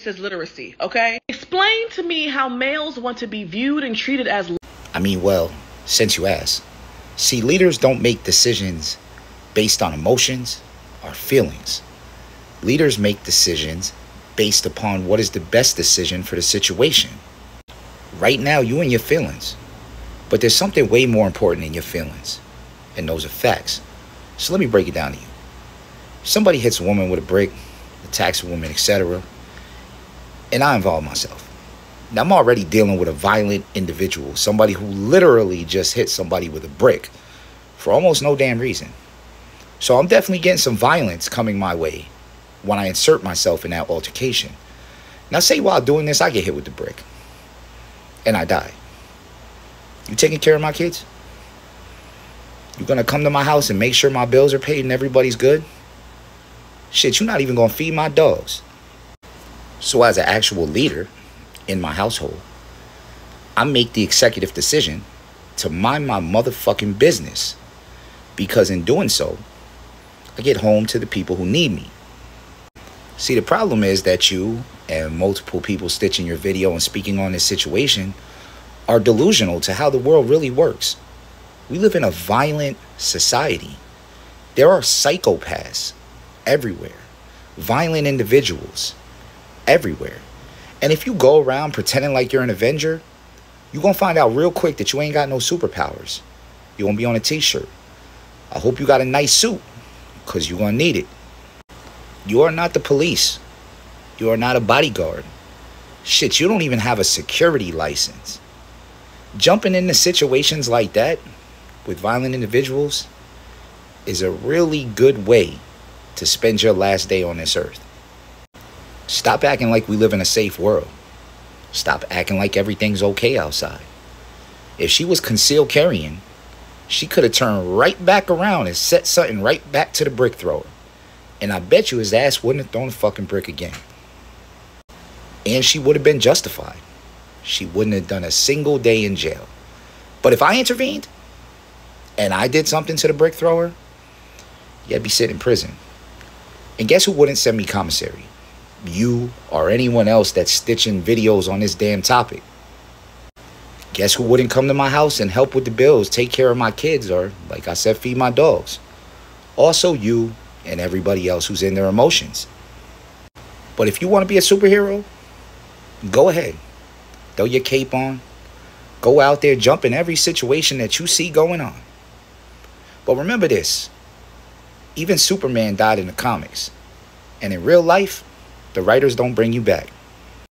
says literacy, okay? Explain to me how males want to be viewed and treated as I mean, well, since you ask, See, leaders don't make decisions based on emotions or feelings. Leaders make decisions based upon what is the best decision for the situation. Right now, you and your feelings. But there's something way more important than your feelings, and those are facts. So let me break it down to you. Somebody hits a woman with a brick, attacks a woman, etc., and I involve myself. Now, I'm already dealing with a violent individual, somebody who literally just hit somebody with a brick for almost no damn reason. So I'm definitely getting some violence coming my way when I insert myself in that altercation. Now, say while doing this, I get hit with the brick and I die. You taking care of my kids? You gonna come to my house and make sure my bills are paid and everybody's good? Shit, you're not even gonna feed my dogs. So, as an actual leader in my household, I make the executive decision to mind my motherfucking business. Because in doing so, I get home to the people who need me. See, the problem is that you and multiple people stitching your video and speaking on this situation are delusional to how the world really works. We live in a violent society. There are psychopaths everywhere, violent individuals everywhere. And if you go around pretending like you're an Avenger, you're going to find out real quick that you ain't got no superpowers. You're going to be on a t shirt. I hope you got a nice suit because you're going to need it. You are not the police. You are not a bodyguard. Shit, you don't even have a security license. Jumping into situations like that with violent individuals is a really good way to spend your last day on this earth. Stop acting like we live in a safe world. Stop acting like everything's okay outside. If she was concealed carrying, she could have turned right back around and set something right back to the brick thrower. And I bet you his ass wouldn't have thrown a fucking brick again. And she would have been justified. She wouldn't have done a single day in jail. But if I intervened and I did something to the brick thrower, I'd be sitting in prison. And guess who wouldn't send me commissary? You or anyone else that's stitching videos on this damn topic. Guess who wouldn't come to my house and help with the bills, take care of my kids, or, like I said, feed my dogs? Also, you and everybody else who's in their emotions. But if you want to be a superhero, go ahead. Throw your cape on. Go out there, jump in every situation that you see going on. But remember this even Superman died in the comics. And in real life, the writers don't bring you back.